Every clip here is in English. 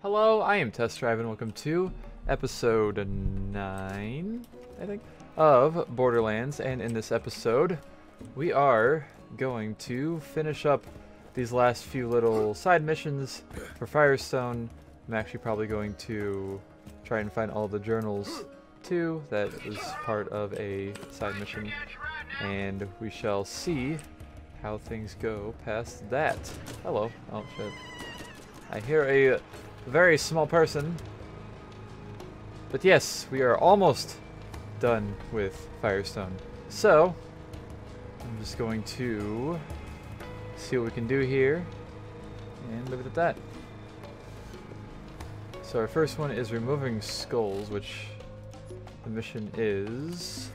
Hello, I am Test Drive and welcome to episode 9, I think, of Borderlands. And in this episode, we are going to finish up these last few little side missions for Fyrestone. I'm actually probably going to try and find all the journals too. That is part of a side mission. And we shall see how things go past that. Hello. Oh, shit. I hear a very small person. But yes, we are almost done with Fyrestone. So, I'm just going to see what we can do here and leave it at that. So our first one is removing skulls, which the mission is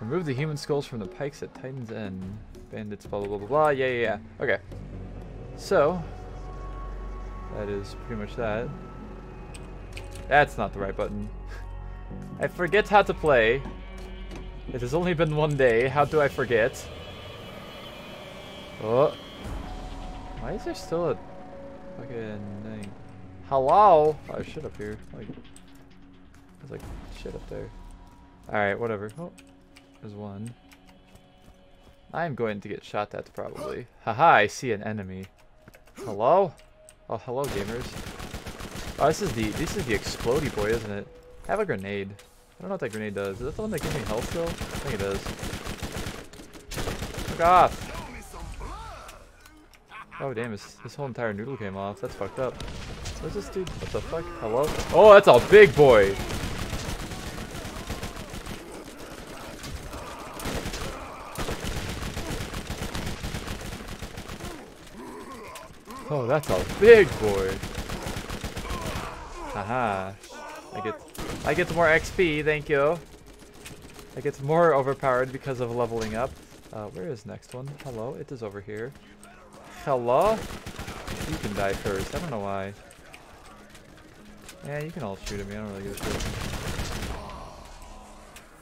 remove the human skulls from the pikes at Titan's End. Bandits, blah blah blah blah blah. Yeah, yeah, yeah. Okay. So, that is pretty much that. That's not the right button. I forget how to play. It has only been one day. How do I forget? Oh. Why is there still a fucking thing? Hello? Oh, shit up here. Like, there's like shit up there. Alright, whatever. Oh, there's one. I'm going to get shot at probably. Haha, I see an enemy. Hello? Oh, hello, gamers. Oh, this is the this is the explody boy, isn't it? I have a grenade. I don't know what that grenade does. Is that the one that gives me health still? I think it does. Fuck off! Oh damn, his, his whole entire noodle came off. That's fucked up. What's this dude? What the fuck? Hello? Oh, that's a big boy! Oh, that's a big boy. Haha. I get I get more XP, thank you. I get more overpowered because of leveling up. Uh, where is next one? Hello, it is over here. Hello? You can die first. I don't know why. Yeah, you can all shoot at me. I don't really give a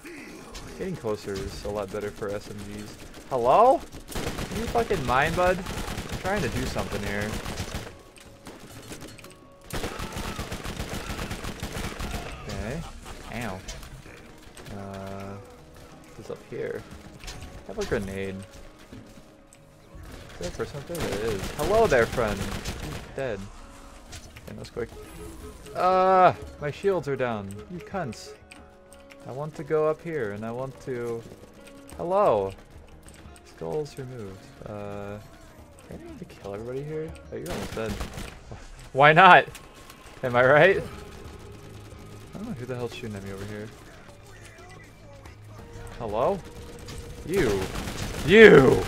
shit. Getting closer is a lot better for SMGs. Hello? Can you fucking mind, bud? Trying to do something here. Okay. Ow. Uh, what's up here? I have a grenade. Is there up there? There is. Hello there, friend. He's dead. Okay, that was quick. Ah, uh, my shields are down. You cunts. I want to go up here, and I want to... Hello! Skulls removed. Uh... I need to kill everybody here? Oh, you're almost dead. Why not? Am I right? I don't know who the hell's shooting at me over here. Hello? You! You!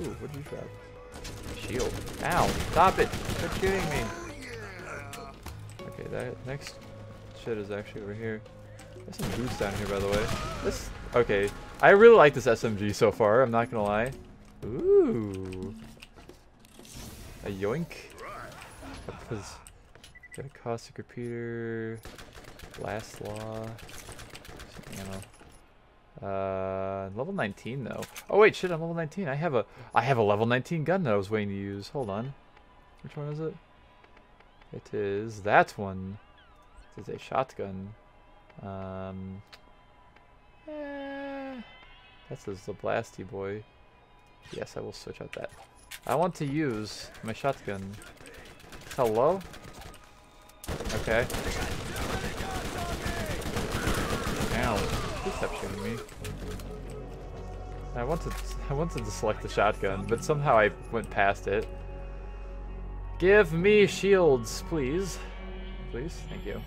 Ooh, what did you drop? Shield. Ow! Stop it! Quit shooting me! Okay, that next shit is actually over here. There's some boots down here, by the way. This... Okay. I really like this SMG so far, I'm not gonna lie. Ooh. A yoink. Because got a caustic repeater. Last law. Ammo. Uh, level 19 though. Oh wait, shit, I'm level 19. I have a I have a level 19 gun that I was waiting to use. Hold on. Which one is it? It is that one. It is a shotgun. Um. Eh, that says the blasty boy. Yes, I will switch out that. I want to use my shotgun. Hello? Okay. Ow. Please stop shooting me. I wanted I wanted to select the shotgun, but somehow I went past it. Give me shields, please. Please, thank you.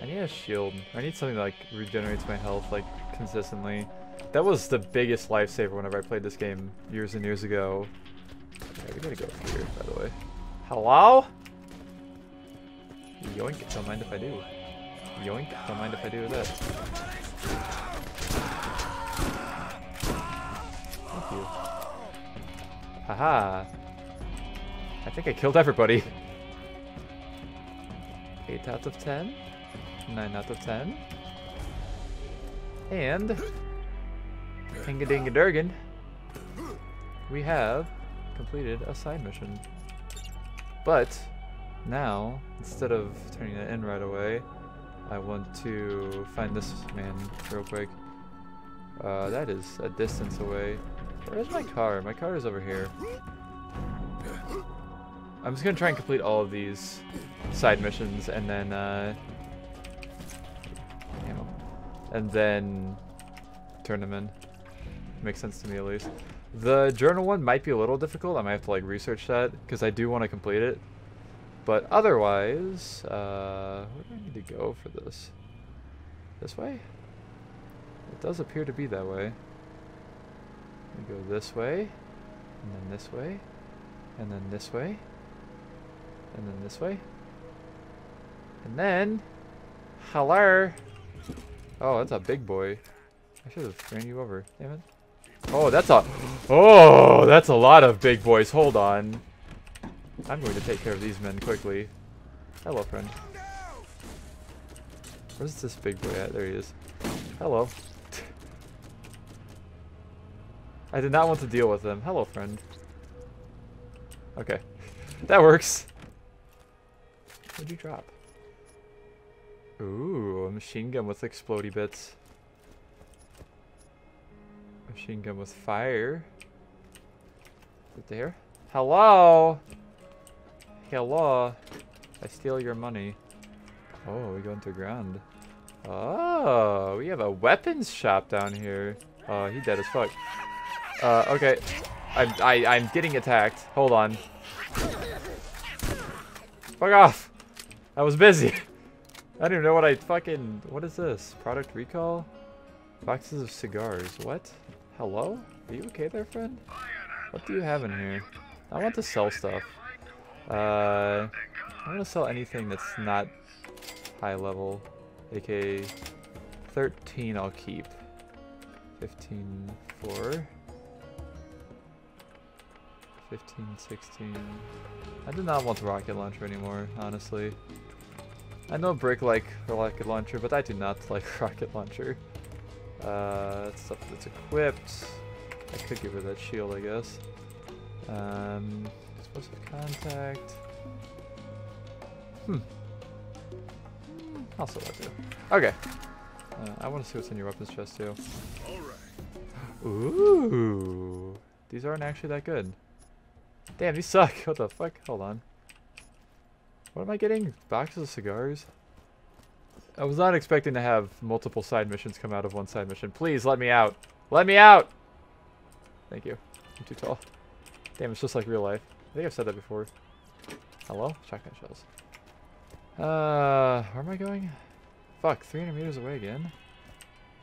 I need a shield. I need something that like regenerates my health like consistently. That was the biggest lifesaver whenever I played this game years and years ago. Okay, we gotta go here, by the way. Hello? Yoink, don't mind if I do. Yoink, don't mind if I do that. Thank you. Haha. I think I killed everybody. 8 out of 10. 9 out of 10. And... Hinga dinga durgan. We have completed a side mission. But now, instead of turning it in right away, I want to find this man real quick. Uh, that is a distance away. Where's my car? My car is over here. I'm just gonna try and complete all of these side missions and then, uh, and then turn them in. Makes sense to me at least. The journal one might be a little difficult. I might have to like research that because I do want to complete it. But otherwise, uh, where do I need to go for this? This way? It does appear to be that way. We go this way, and then this way, and then this way, and then this way, and then, hello. Oh, that's a big boy. I should have ran you over. Damn it. Oh, that's a, oh, that's a lot of big boys. Hold on. I'm going to take care of these men quickly. Hello, friend. Where's this big boy at? There he is. Hello. I did not want to deal with them. Hello, friend. Okay. That works. What'd you drop? Ooh, a machine gun with explody bits. Machine gun with fire. Is there? Hello? Hello? I steal your money. Oh, we go into ground. Oh, we have a weapons shop down here. Oh, he dead as fuck. Uh, okay. I'm, I, I'm getting attacked. Hold on. Fuck off! I was busy. I don't even know what I fucking... What is this? Product recall? Boxes of cigars. What? Hello? Are you okay there, friend? What do you have in here? I want to sell stuff. Uh, I want to sell anything that's not high level. AK 13 I'll keep. 15 4. 15, 16. I do not want rocket launcher anymore, honestly. I know Brick like rocket launcher, but I do not like rocket launcher. Uh, stuff that's equipped. I could give her that shield, I guess. Um, explosive contact. Hmm. I'll sell that too. Okay. Uh, I want to see what's in your weapons chest too. Alright. Ooh. These aren't actually that good. Damn, these suck. What the fuck? Hold on. What am I getting? Boxes of cigars? I was not expecting to have multiple side missions come out of one side mission. Please, let me out. Let me out! Thank you. I'm too tall. Damn, it's just like real life. I think I've said that before. Hello? Shotgun shells. Uh, where am I going? Fuck, 300 meters away again?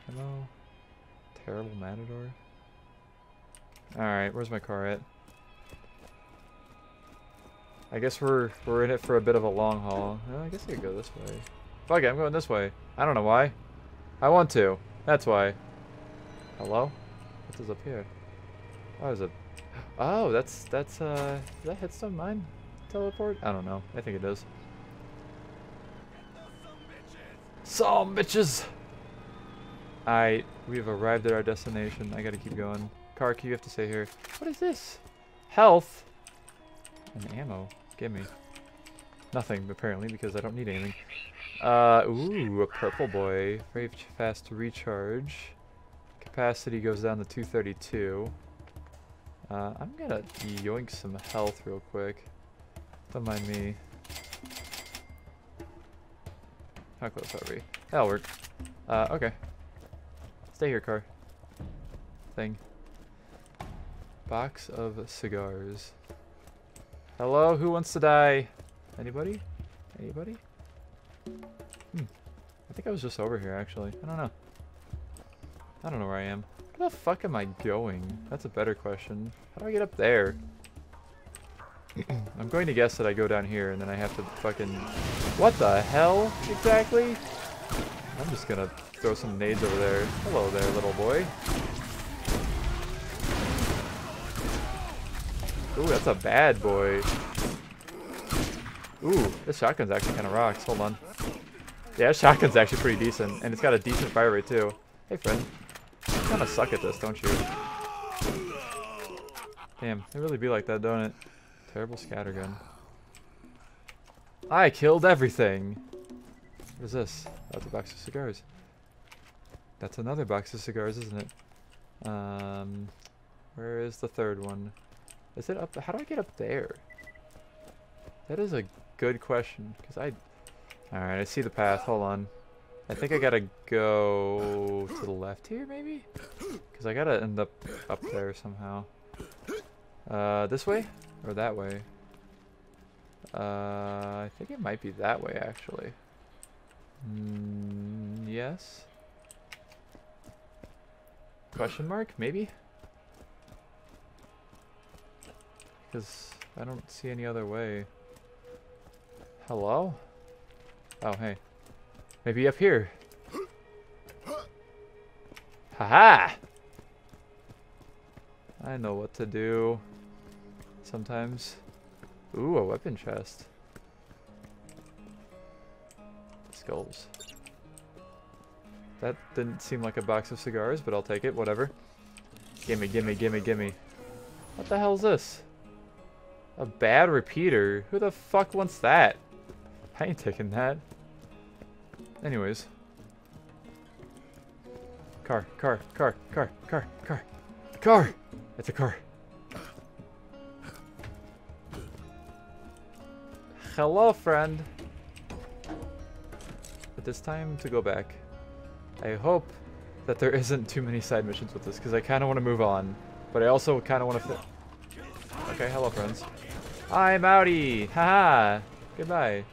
Hello? Terrible matador? Alright, where's my car at? I guess we're we're in it for a bit of a long haul. Oh, I guess I could go this way. Fuck it, I'm going this way. I don't know why. I want to. That's why. Hello? What is up here? Oh, is it? Oh, that's that's uh, is that Headstone Mine teleport? I don't know. I think it is. Some bitches. Alright, we have arrived at our destination. I gotta keep going. Kark, you have to stay here. What is this? Health? And ammo. Give me. Nothing, apparently, because I don't need anything. Uh, ooh, a purple boy. Very fast recharge. Capacity goes down to 232. Uh, I'm gonna yoink some health real quick. Don't mind me. How close are we? That'll work. Uh, okay. Stay here, car. Thing. Box of cigars. Hello, who wants to die? Anybody? Anybody? Hmm. I think I was just over here, actually. I don't know. I don't know where I am. Where the fuck am I going? That's a better question. How do I get up there? I'm going to guess that I go down here and then I have to fucking... What the hell, exactly? I'm just gonna throw some nades over there. Hello there, little boy. Ooh, that's a bad boy. Ooh, this shotgun's actually kind of rocks. Hold on. Yeah, shotgun's actually pretty decent, and it's got a decent fire rate too. Hey, friend. You kind of suck at this, don't you? Damn, it really be like that, don't it? Terrible scattergun. I killed everything. What is this? That's a box of cigars. That's another box of cigars, isn't it? Um, where is the third one? Is it up? How do I get up there? That is a good question, because I... Alright, I see the path. Hold on. I think I gotta go to the left here, maybe? Because I gotta end up up there somehow. Uh, this way? Or that way? Uh, I think it might be that way, actually. Mm, yes? Question mark? Maybe? Because I don't see any other way. Hello? Oh, hey. Maybe up here. Haha! I know what to do. Sometimes. Ooh, a weapon chest. Skulls. That didn't seem like a box of cigars, but I'll take it, whatever. Gimme, gimme, gimme, gimme. What the hell is this? A bad repeater? Who the fuck wants that? I ain't taking that. Anyways. Car, car, car, car, car, car, car! It's a car. Hello, friend. But it's time to go back. I hope that there isn't too many side missions with this, because I kind of want to move on. But I also kind of want to... Okay, hello, friends. I'm outie! Haha! Goodbye.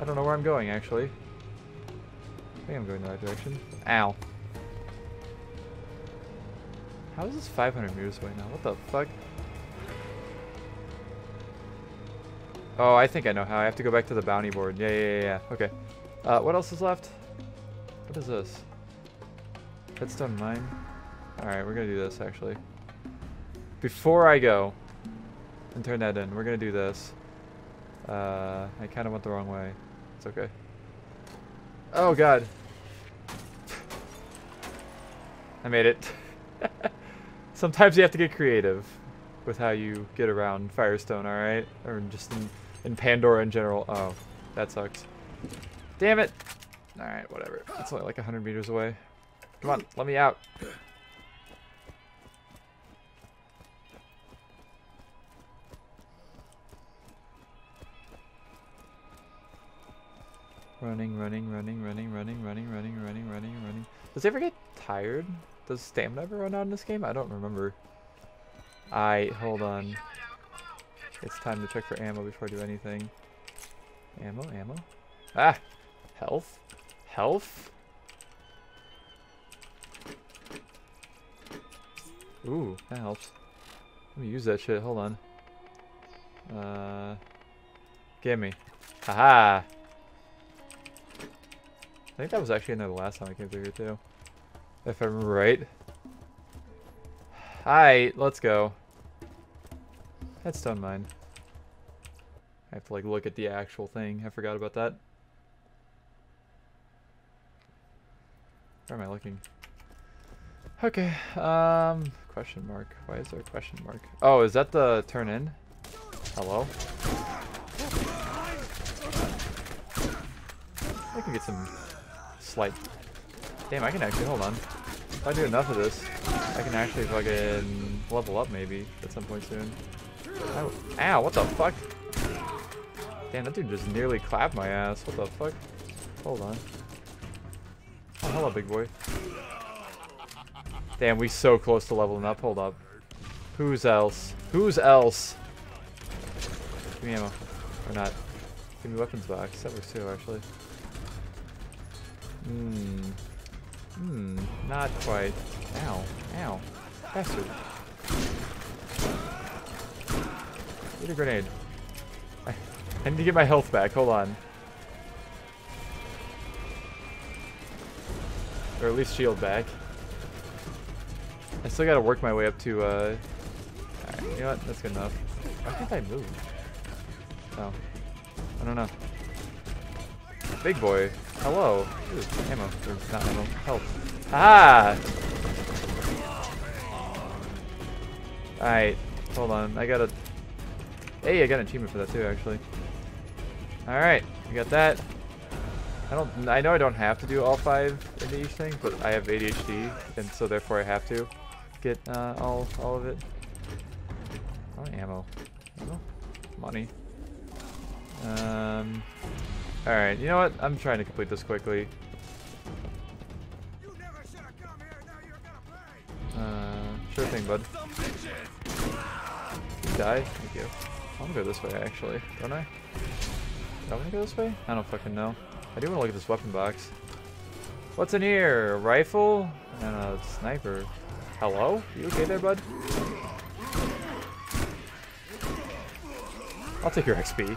I don't know where I'm going, actually. I think I'm going the right direction. Ow. How is this 500 meters away now? What the fuck? Oh, I think I know how. I have to go back to the bounty board. Yeah, yeah, yeah, yeah. Okay. Uh, what else is left? What is this? Headstone mine? Alright, we're gonna do this, actually. Before I go and turn that in, we're gonna do this. Uh, I kind of went the wrong way. It's okay. Oh, God. I made it. Sometimes you have to get creative with how you get around Fyrestone, alright? Or just in in Pandora in general. Oh, that sucks. Damn it! Alright, whatever. It's only like 100 meters away. Come on, let me out. Running, running, running, running, running, running, running, running, running, running. Does it ever get tired? Does stamina ever run out in this game? I don't remember. I hold on. It's time to check for ammo before I do anything. Ammo, ammo. Ah! Health? Health? Ooh, that helps. Let me use that shit, hold on. Uh, gimme. Haha! I think that was actually in there the last time I came through here too. If I'm right. Alright, let's go. That's stone mine. I have to like look at the actual thing. I forgot about that. Where am I looking? Okay, um, question mark. Why is there a question mark? Oh, is that the turn in? Hello? I can get some slight... Damn, I can actually, hold on. If I do enough of this, I can actually fucking level up maybe at some point soon. Oh, ow, what the fuck? Damn, that dude just nearly clapped my ass. What the fuck? Hold on. Oh, hello, big boy. Damn, we so close to leveling up. Hold up. Who's else? Who's else? Give me ammo. Or not. Give me weapons box. That works too, actually. Hmm. Hmm. Not quite. Ow. Ow. Bastard. Need a grenade. I, I need to get my health back. Hold on. Or at least shield back. I still gotta work my way up to, uh... You know what? That's good enough. Why can't I move? Oh. I don't know. Big boy. Hello. Ooh, ammo. Or not ammo. Ah! Alright. Hold on. I gotta... Hey, I got an achievement for that too, actually. Alright, we got that. I don't. I know I don't have to do all five into each thing, but I have ADHD, and so therefore I have to get uh, all all of it. Oh, ammo. ammo. Money. Um. All right. You know what? I'm trying to complete this quickly. Uh, sure thing, bud. Die? Thank you. I'm gonna go this way, actually. Don't I? Do I want to go this way? I don't fucking know. I do want to look at this weapon box. What's in here? A rifle? And a sniper. Hello? You okay there, bud? I'll take your XP.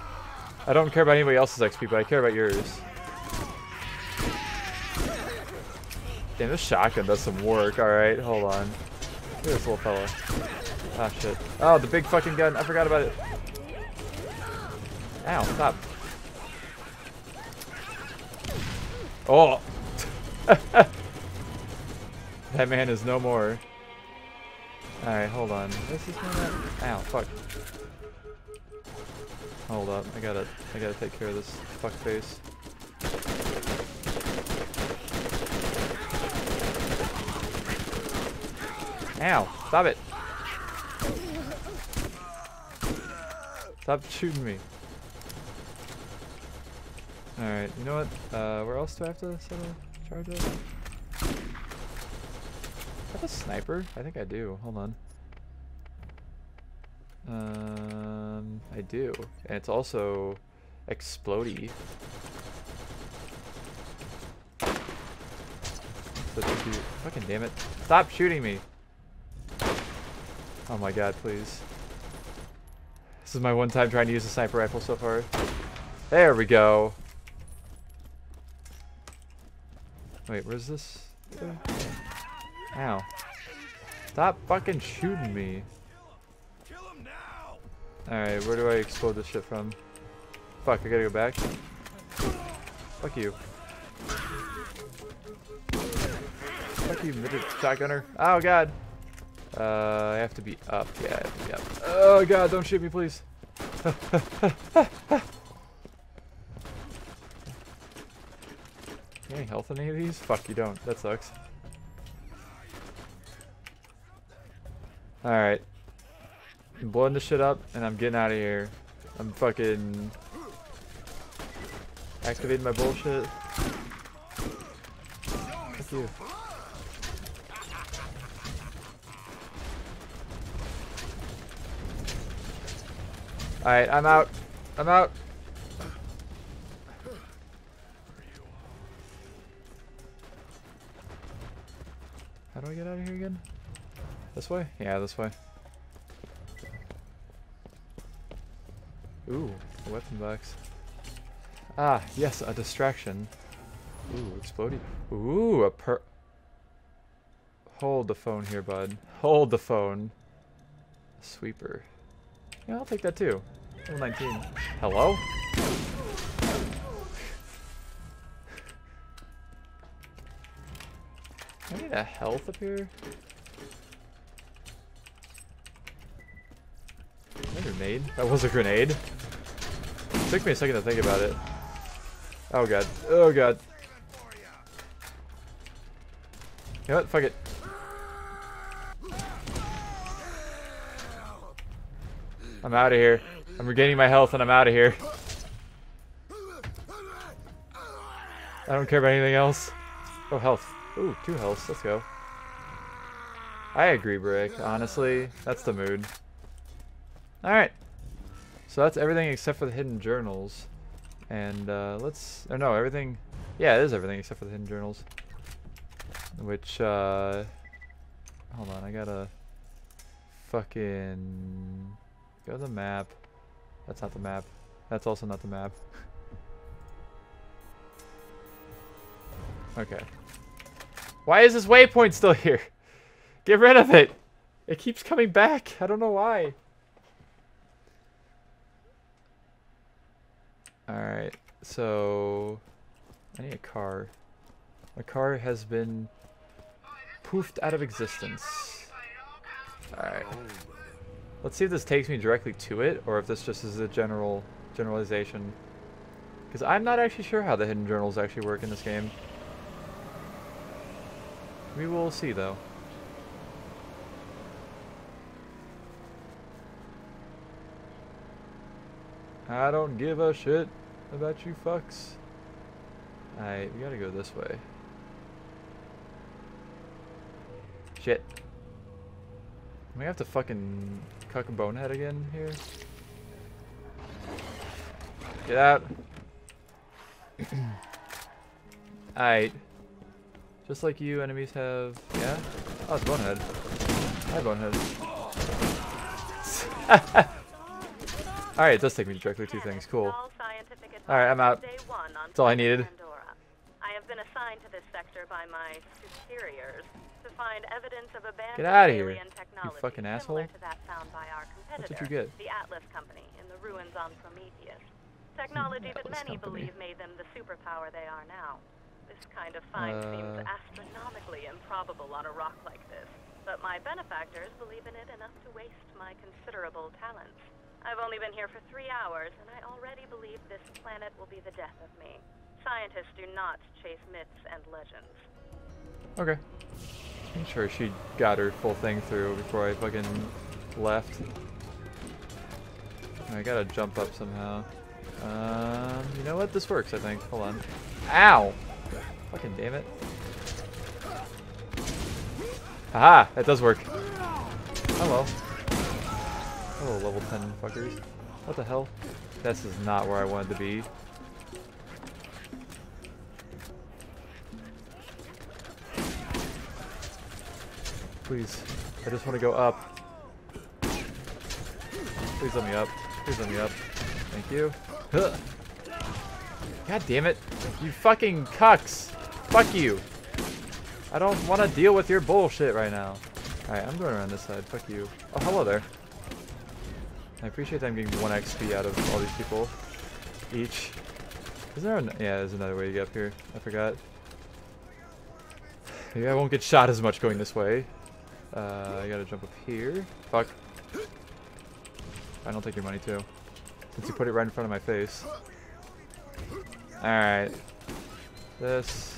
I don't care about anybody else's XP, but I care about yours. Damn, this shotgun does some work. Alright, hold on. Look at this little fella. Ah, shit. Oh, the big fucking gun. I forgot about it. Ow, stop. Oh! that man is no more. Alright, hold on. This man at? Ow, fuck. Hold up, I gotta I gotta take care of this fuck face. Ow, stop it. Stop shooting me. Alright, you know what? Uh, where else do I have to set a charge up? I have a sniper? I think I do. Hold on. Um, I do. And it's also explody. Fucking damn it. Stop shooting me! Oh my god, please. This is my one time trying to use a sniper rifle so far. There we go. Wait, where's this? Ow. Stop fucking shooting me. Alright, where do I explode this shit from? Fuck, I gotta go back. Fuck you. Fuck you, midget shotgunner. Oh god. Uh, I have to be up. Yeah, I have to be up. Oh god, don't shoot me, please. any health in any of these? Fuck, you don't. That sucks. Alright. I'm blowing this shit up, and I'm getting out of here. I'm fucking... Activating my bullshit. Fuck you. Alright, I'm out. I'm out. How do I get out of here again? This way? Yeah, this way. Ooh, a weapon box. Ah, yes, a distraction. Ooh, exploding. Ooh, a per- Hold the phone here, bud. Hold the phone. Sweeper. Yeah, I'll take that too. Level 19. Hello? I need a health up here. Grenade? That was a grenade. Took me a second to think about it. Oh god. Oh god. You know what? Fuck it. I'm out of here. I'm regaining my health and I'm out of here. I don't care about anything else. Oh, health. Ooh, two healths. Let's go. I agree, Brick. Honestly, that's the mood. Alright. So that's everything except for the hidden journals. And uh, let's... Or no, everything... Yeah, it is everything except for the hidden journals. Which, uh... Hold on, I gotta... Fucking... Go to the map. That's not the map. That's also not the map. okay. Why is this waypoint still here? Get rid of it. It keeps coming back. I don't know why. Alright, so... I need a car. My car has been poofed out of existence. Alright. Let's see if this takes me directly to it, or if this just is a general generalization. Because I'm not actually sure how the hidden journals actually work in this game. We will see, though. I don't give a shit about you fucks. Alright, we gotta go this way. Shit. We have to fucking cuck a bonehead again here. Get out. Alright. Just like you, enemies have... Yeah? Oh, it's Bonehead. Hi, Bonehead. Alright, it does take me directly to things. Cool. Alright, I'm out. That's all I needed. I have been assigned to this sector by my superiors to find evidence of abandoned Get out of here, you fucking asshole. similar to that found by our competitor, did you get? the Atlas Company, in the ruins on Prometheus. Technology that many Company. believe made them the superpower they are now. This kind of find seems Uh. astronomically improbable on a rock like this, but my benefactors believe in it enough to waste my considerable talents. I've only been here for three hours, and I already believe this planet will be the death of me. Scientists do not chase myths and legends. Okay. I'm sure she got her full thing through before I fucking left. I gotta jump up somehow. Um, you know what? This works, I think. Hold on. Ow! Fucking damn it. Haha! That does work. Hello. Hello, level 10 fuckers. What the hell? This is not where I wanted to be. Please. I just want to go up. Please let me up. Please let me up. Thank you. God damn it. You fucking cucks. Fuck you. I don't want to deal with your bullshit right now. Alright, I'm going around this side. Fuck you. Oh, hello there. I appreciate that I'm getting 1 XP out of all these people. Each. Is there an- yeah, there's another way to get up here. I forgot. Maybe I won't get shot as much going this way. Uh, I gotta jump up here. Fuck. I don't take your money too. Since you put it right in front of my face. Alright. This.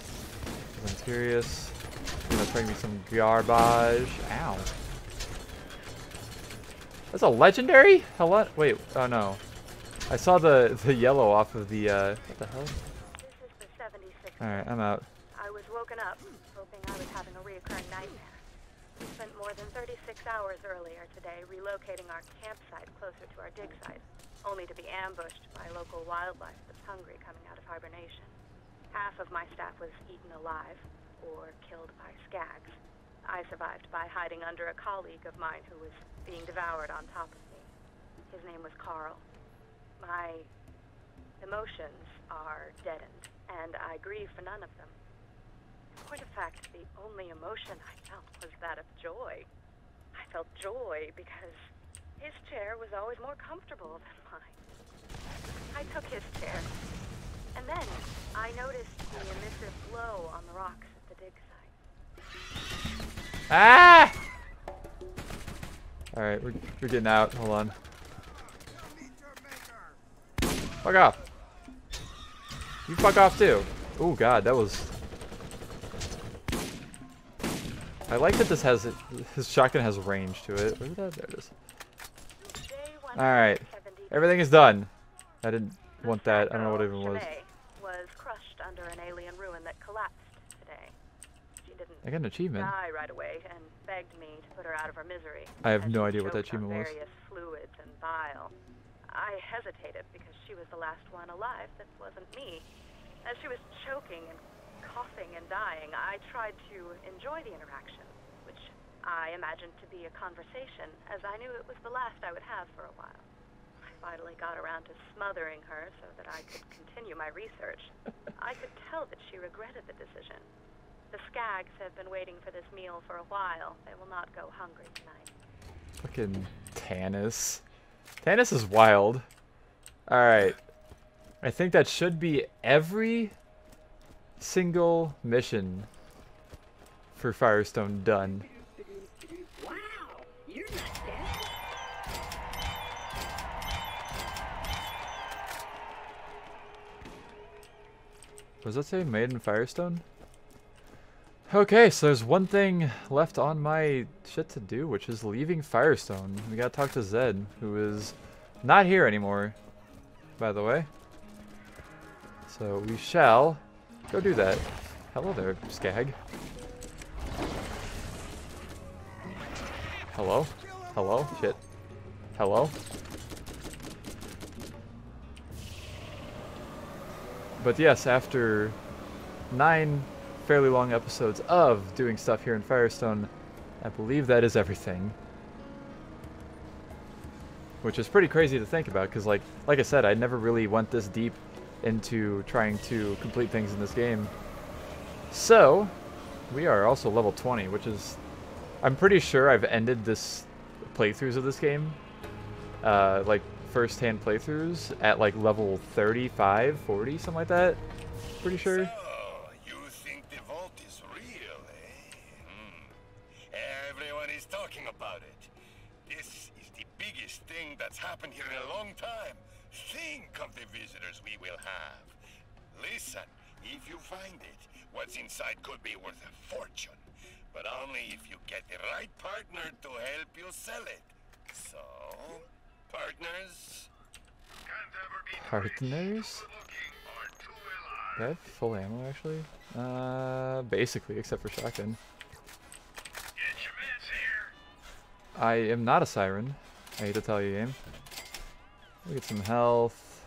is Interius. Gonna bring me some garbage. Ow. That's a legendary? Hello? Wait, oh no. I saw the the yellow off of the uh what the hell? This is the 76th. Alright, I'm out. I was woken up, hoping I was having a reoccurring nightmare. We spent more than 36 hours earlier today relocating our campsite closer to our dig site, only to be ambushed by local wildlife that's hungry coming out of hibernation. Half of my staff was eaten alive, or killed by skags. I survived by hiding under a colleague of mine who was being devoured on top of me. His name was Carl. My emotions are deadened, and I grieve for none of them. In point of fact, the only emotion I felt was that of joy. I felt joy because his chair was always more comfortable than mine. I took his chair, and then I noticed the emissive glow on the rocks at the dig site. Ah! Alright, we're, we're getting out. Hold on. Fuck off. You fuck off too. Oh god, that was... I like that this has... His shotgun has range to it. Where's that? There it is. Alright. Everything is done. I didn't want that. I don't know what it even was. Was crushed under an alien ruin that collapsed today. She didn't I got an achievement. die right away and begged me to put her out of her misery. I have no idea what that achievement was. various fluids and bile. I hesitated because she was the last one alive that wasn't me. As she was choking and coughing and dying, I tried to enjoy the interaction, which I imagined to be a conversation, as I knew it was the last I would have for a while. I finally got around to smothering her so that I could continue my research. I could tell that she regretted the decision. The Skags have been waiting for this meal for a while. They will not go hungry tonight. Fucking Tannis. Tannis is wild. Alright. I think that should be every single mission for Fyrestone done. Wow, you're not dead. Was that say made in Fyrestone? Okay, so there's one thing left on my shit to do, which is leaving Fyrestone. We gotta talk to Zed, who is not here anymore, by the way. So we shall go do that. Hello there, Skag. Hello? Hello? Shit. Hello? But yes, after nine fairly long episodes of doing stuff here in Fyrestone, I believe that is everything. Which is pretty crazy to think about, because like, like I said, I never really went this deep into trying to complete things in this game. So, we are also level 20, which is I'm pretty sure I've ended this playthroughs of this game, uh, like first-hand playthroughs at like level 35, 40, something like that. Pretty sure. So, you think the vault is real, eh? Hmm. Everyone is talking about it. This is the biggest thing that's happened here in a long time. Think of the visitors we will have. Listen, if you find it, what's inside could be worth a fortune. But only if you get the right partner to help you sell it. So, partners? Partners? I have full ammo actually? Uh, basically, except for shotgun. I am not a siren. I hate to tell you, game. We get some health.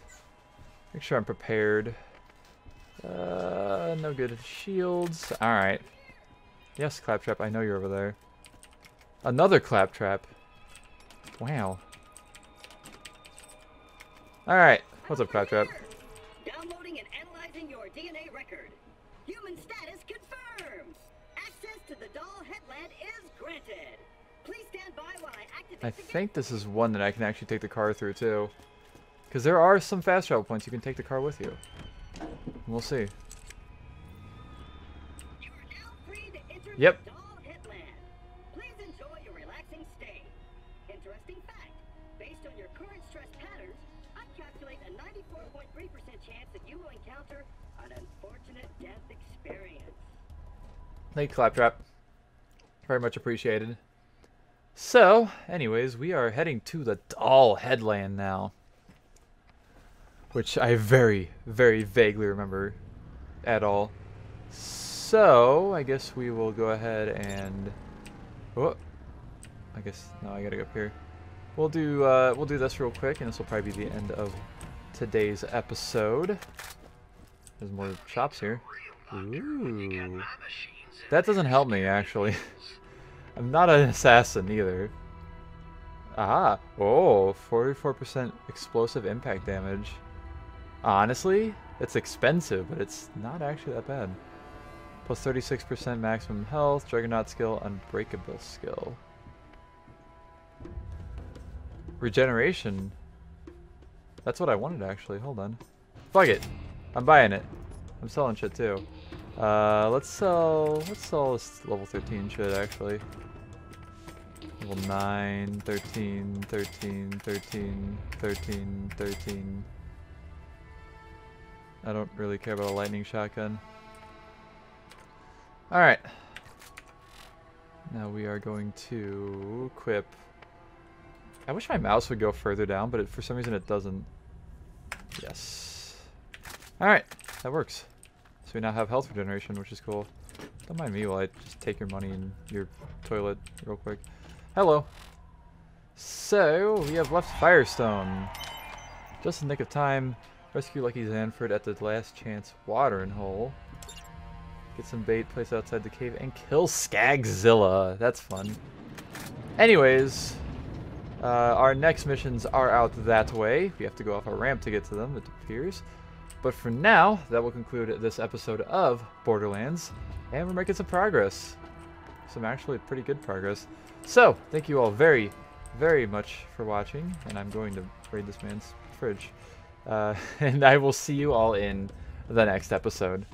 Make sure I'm prepared. Uh, no good shields. Alright. Yes, Claptrap, I know you're over there. Another Claptrap. Wow. Alright, what's up, Claptrap? Analyzing your DNA record. Human status confirmed. Access to the Dahl headland is granted. Please stand by while I activate I think this is one that I can actually take the car through, too. Because there are some fast travel points you can take the car with you. We'll see. You are now free to enter Yep. Thank you, Claptrap. Very much appreciated. So, anyways, we are heading to the Dahl Headland now. Which I very, very vaguely remember at all. So, I guess we will go ahead and... Oh, I guess, no, I gotta go up here. We'll do, uh, we'll do this real quick, and this will probably be the end of today's episode. There's more shops here. Ooh. That doesn't help me, actually. I'm not an assassin either. Ah, oh, 44% explosive impact damage. Honestly, it's expensive, but it's not actually that bad. Plus 36% maximum health, Juggernaut skill, Unbreakable skill. Regeneration. That's what I wanted actually, hold on. Fuck it. I'm buying it. I'm selling shit too. Uh, let's sell, let's sell this level 13 shit actually. Level 9, 13, 13, 13, 13, 13. I don't really care about a lightning shotgun. Alright. Now we are going to equip. I wish my mouse would go further down, but it, for some reason it doesn't. Yes. Alright, that works. So we now have health regeneration, which is cool. Don't mind me while I just take your money and your toilet real quick. Hello. So, we have left Fyrestone. Just in the nick of time, rescue Lucky Zaford at the last chance watering hole. Get some bait, place outside the cave, and kill Skagzilla. That's fun. Anyways, uh, our next missions are out that way. We have to go off a ramp to get to them, it appears. But for now, that will conclude this episode of Borderlands. And we're making some progress. Some actually pretty good progress. So, thank you all very, very much for watching. And I'm going to raid this man's fridge. Uh, and I will see you all in the next episode.